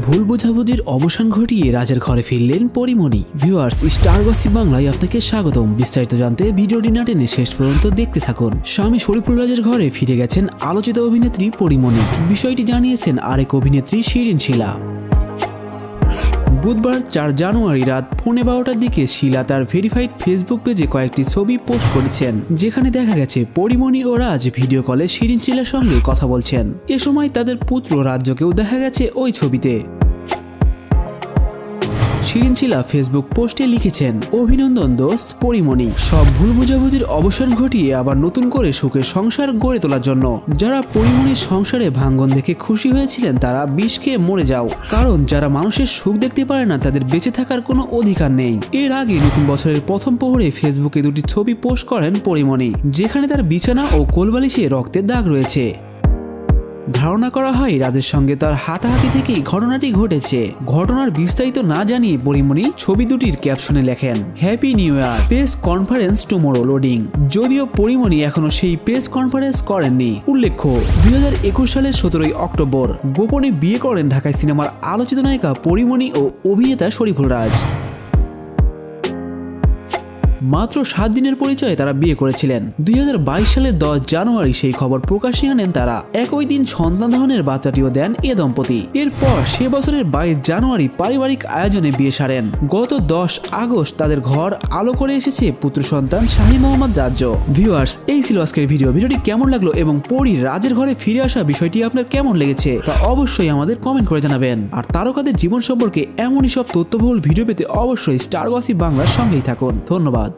ভুল বোঝাবুঝির অবসান ঘটিয়ে রাজার ঘরে ফিরলেন পরিমণি। ভিউয়ার্স স্টার গসিপ বাংলায় আপনাকে স্বাগতম। বিস্তারিত জানতে ভিডিওটি না টেনে শেষ পর্যন্ত দেখতে থাকুন। স্বামী শরীফুল রাজের ঘরে ফিরে গেছেন আলোচিত অভিনেত্রী পরিমণি। বিষয়টি জানিয়েছেন আরেক অভিনেত্রী শিরিন শিলা। বুধবার চার জানুয়ারি রাত পৌনে বারোটার দিকে শিলা তার ভেরিফাইড ফেসবুক পেজে কয়েকটি ছবি পোস্ট করেছেন, যেখানে দেখা গেছে পরিমণি ও রাজ ভিডিও কলে শিরিন শিলার সঙ্গে কথা বলছেন। এ সময় তাদের পুত্র রাজ্যকেও দেখা গেছে ওই ছবিতে। শিরিন শিলা ফেসবুক পোস্টে লিখেছেন, অভিনন্দন দোস্ত, পরিমণি। সব ভুল বুঝাবুঝির অবসান ঘটিয়ে আবার নতুন করে সুখের সংসার গড়ে তোলার জন্য। যারা পরিমণির সংসারে ভাঙ্গন দেখে খুশি হয়েছিলেন, তারা বিষ খেয়ে মরে যাও। কারণ যারা মানুষের সুখ দেখতে পারে না, তাদের বেঁচে থাকার কোনো অধিকার নেই। এর আগে নতুন বছরের প্রথম প্রহরে ফেসবুকে দুটি ছবি পোস্ট করেন পরিমণি, যেখানে তার বিছানা ও কোলবালিশে রক্তের দাগ রয়েছে। ধারণা করা হয় রাজের সঙ্গে তার হাতাহাতি থেকেই ঘটনাটি ঘটেছে। ঘটনার বিস্তারিত না জানিয়ে পরিমণি ছবি দুটির ক্যাপশনে লেখেন happy new year press conference tomorrow loading যদিও পরিমণি এখনও সেই প্রেস কনফারেন্স করেননি। উল্লেখ্য, দুই হাজার একুশ সালের সতেরোই অক্টোবর, গোপনে বিয়ে করেন ঢাকায় সিনেমার আলোচিত নায়িকা পরিমণি ও অভিনেতা শরীফুল রাজ। মাত্র সাত দিনের পরিচয়ে তারা বিয়ে করেছিলেন। দুই হাজার বাইশ সালের দশ জানুয়ারি সেই খবর প্রকাশে আনেন তারা। একই দিন সন্তান ধারণের বার্তাটিও দেন এ দম্পতি। এরপর সে বছরের বাইশ জানুয়ারি পারিবারিক আয়োজনে বিয়ে সারেন। গত দশ আগস্ট তাদের ঘর আলো করে এসেছে পুত্র সন্তান শাহী মোহাম্মদ রাজ্য। ভিউয়ার্স, এই ছিল আজকের ভিডিও। ভিডিওটি কেমন লাগল এবং পরী রাজের ঘরে ফিরে আসা বিষয়টি আপনার কেমন লেগেছে তা অবশ্যই আমাদের কমেন্ট করে জানাবেন। আর তারকাদের জীবন সম্পর্কে এমনই সব তথ্যবহুল ভিডিও পেতে অবশ্যই স্টার গসিপ বাংলার সঙ্গেই থাকুন। ধন্যবাদ।